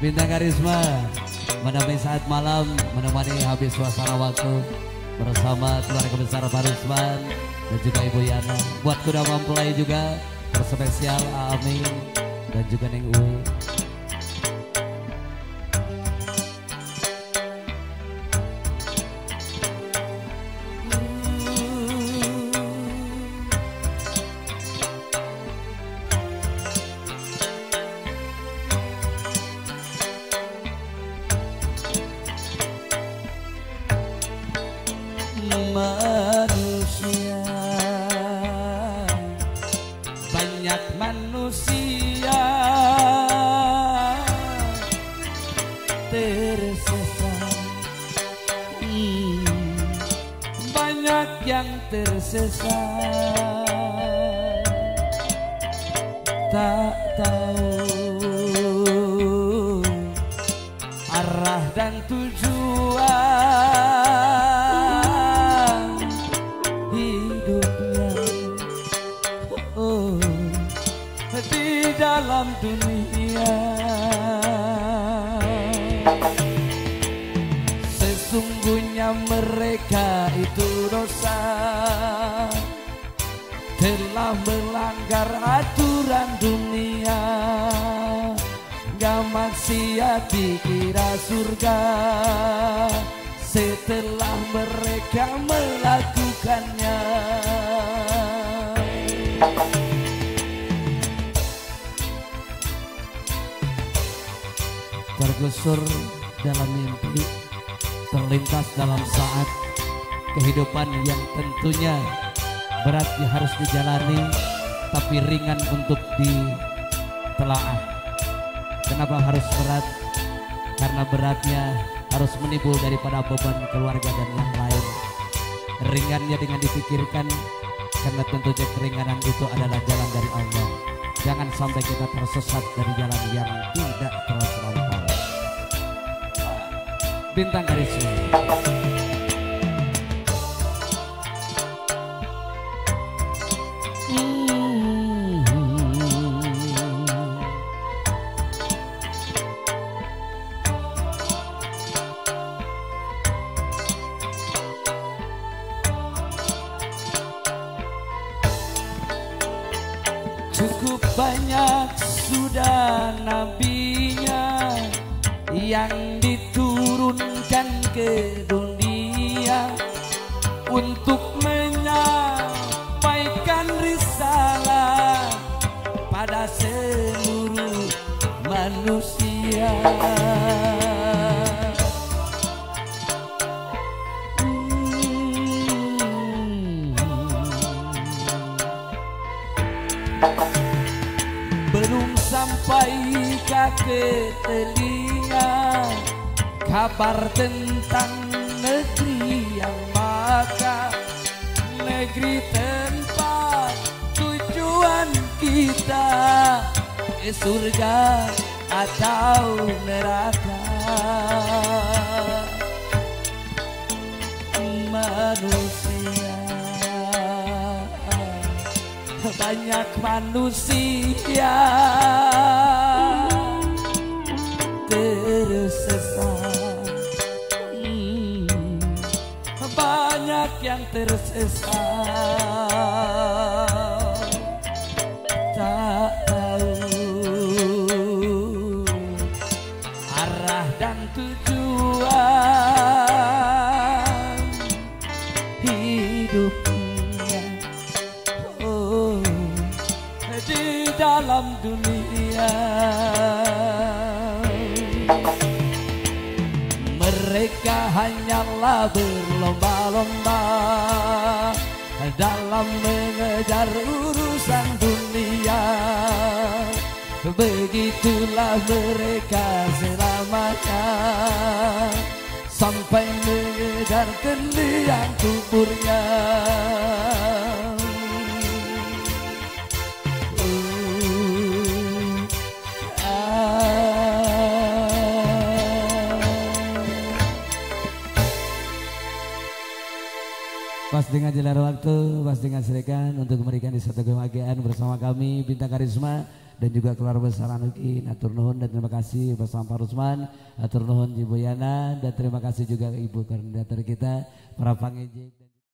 Bintang Karisma menemani saat malam, menemani habis suasana waktu bersama keluarga besar Barisman dan juga Ibu Yana. Buat kuda mempelai juga, berspesial Amin dan juga Neng Uwe. Manusia. Banyak manusia tersesat. Hmm, banyak yang tersesat. Tak tahu arah dan tujuan dunia. Sesungguhnya mereka itu dosa. Telah melanggar aturan dunia. Gak maksiat dikira surga. Setelah mereka melakukannya Tergusur dalam mimpi Terlintas dalam saat kehidupan yang tentunya berat harus dijalani tapi ringan untuk ditelaah. Kenapa harus berat? Karena beratnya harus menimbul daripada beban keluarga dan yang lain. Ringannya dengan dipikirkan karena tentunya keringanan itu adalah jalan dari Allah. Jangan sampai kita tersesat dari jalan yang tidak terlampau. Bintang karisma. Cukup banyak sudah nabinya yang diturunkan ke dunia untuk menyampaikan risalah pada seluruh manusia. belum sampai ke telinga kabar tentang negeri yang maka negeri tempat tujuan kita. Ke surga atau neraka? Manusia. Banyak manusia banyak yang tersesat tak tahu arah dan tujuan hidupnya. Oh, di dalam dunia mereka hanyalah berlomba-lomba dalam mengejar urusan dunia. Begitulah mereka selamanya sampai mengejar kendiang kuburnya Pas dengan jalan waktu, pas dengan serikan untuk memberikan di satu kebahagiaan bersama kami Bintang Karisma dan juga keluarga besar Anuki. Atur nuhun dan terima kasih bersama Pak Rusman. Atur nuhun Ibu Yana dan terima kasih juga Ibu koordinator kita para pangejek